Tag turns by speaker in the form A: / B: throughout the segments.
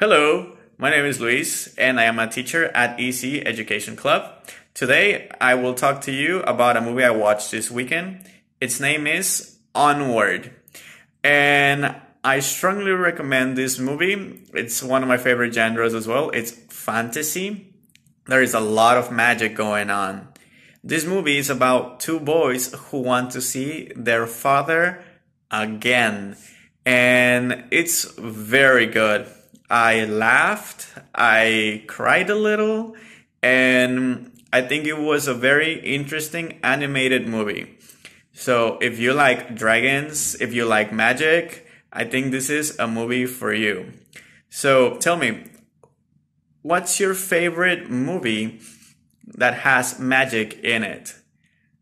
A: Hello, my name is Luis and I am a teacher at EC Education Club. Today I will talk to you about a movie I watched this weekend. Its name is Onward. And I strongly recommend this movie. It's one of my favorite genres as well. It's fantasy. There is a lot of magic going on. This movie is about two boys who want to see their father again. And it's very good. I laughed, I cried a little, and I think it was a very interesting animated movie. So if you like dragons, if you like magic, I think this is a movie for you. So tell me, what's your favorite movie that has magic in it?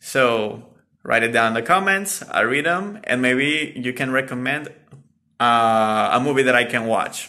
A: So write it down in the comments, I read them, and maybe you can recommend uh, a movie that I can watch.